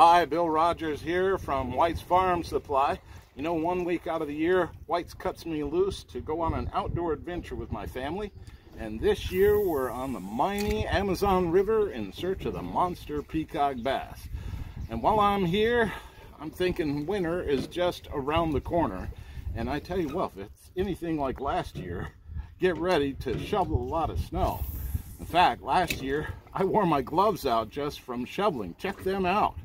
Hi, Bill Rogers here from White's Farm Supply. You know, one week out of the year, White's cuts me loose to go on an outdoor adventure with my family. And this year, we're on the Miami Amazon River in search of the monster peacock bass. And while I'm here, I'm thinking winter is just around the corner. And I tell you what, if it's anything like last year, get ready to shovel a lot of snow. In fact, last year, I wore my gloves out just from shoveling. Check them out.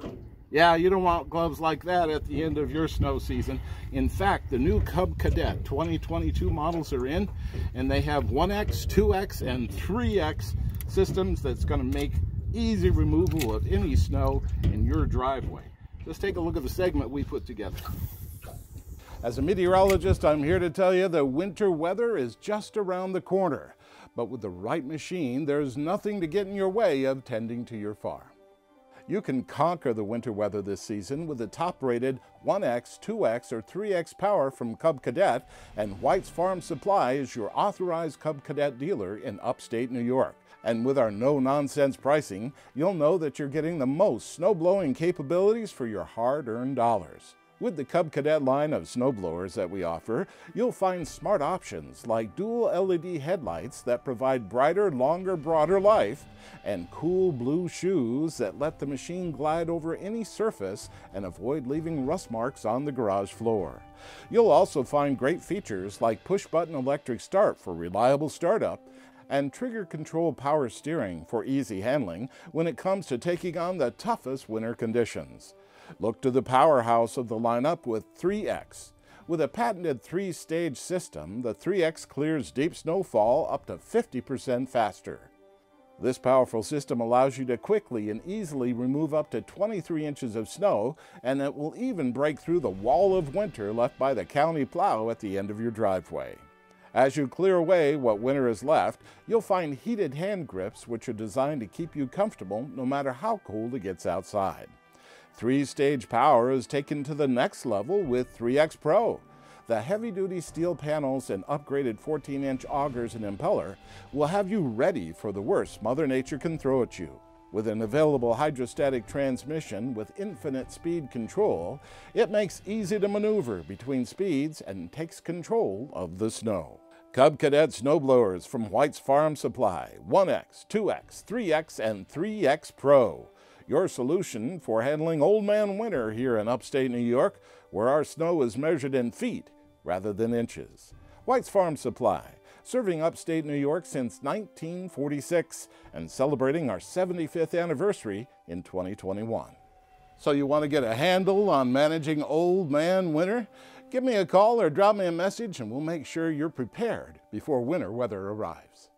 Yeah, you don't want gloves like that at the end of your snow season. In fact, the new Cub Cadet 2022 models are in, and they have 1X, 2X, and 3X systems that's going to make easy removal of any snow in your driveway. Let's take a look at the segment we put together. As a meteorologist, I'm here to tell you the winter weather is just around the corner. But with the right machine, there's nothing to get in your way of tending to your farm. You can conquer the winter weather this season with the top-rated 1X, 2X, or 3X power from Cub Cadet, and White's Farm Supply is your authorized Cub Cadet dealer in upstate New York. And with our no-nonsense pricing, you'll know that you're getting the most snow-blowing capabilities for your hard-earned dollars. With the Cub Cadet line of snowblowers that we offer, you'll find smart options like dual LED headlights that provide brighter, longer, broader life, and cool blue shoes that let the machine glide over any surface and avoid leaving rust marks on the garage floor. You'll also find great features like push-button electric start for reliable startup and trigger control power steering for easy handling when it comes to taking on the toughest winter conditions. Look to the powerhouse of the lineup with 3X. With a patented three-stage system, the 3X clears deep snowfall up to 50% faster. This powerful system allows you to quickly and easily remove up to 23 inches of snow, and it will even break through the wall of winter left by the county plow at the end of your driveway. As you clear away what winter is left, you'll find heated hand grips which are designed to keep you comfortable no matter how cold it gets outside. Three-stage power is taken to the next level with 3X Pro. The heavy-duty steel panels and upgraded 14-inch augers and impeller will have you ready for the worst Mother Nature can throw at you. With an available hydrostatic transmission with infinite speed control, it makes easy to maneuver between speeds and takes control of the snow. Cub Cadet snowblowers from White's Farm Supply, 1X, 2X, 3X, and 3X Pro your solution for handling Old Man Winter here in upstate New York, where our snow is measured in feet rather than inches. White's Farm Supply, serving upstate New York since 1946 and celebrating our 75th anniversary in 2021. So you want to get a handle on managing Old Man Winter? Give me a call or drop me a message and we'll make sure you're prepared before winter weather arrives.